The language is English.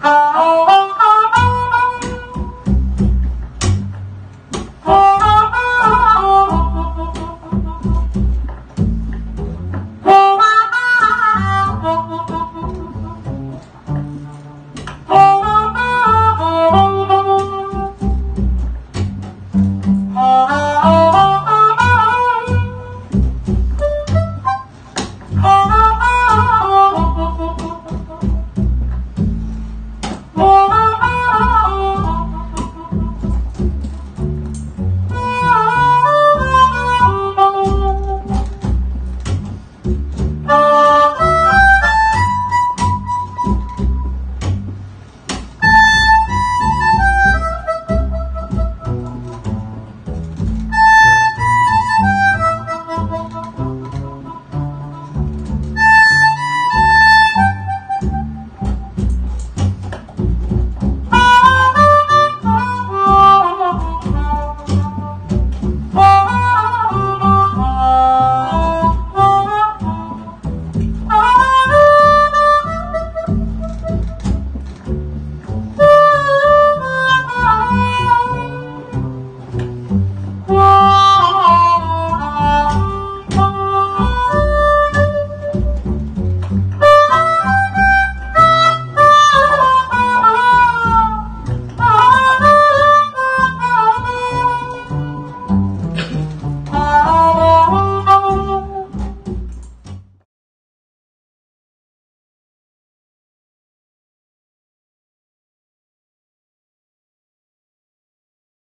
Oh.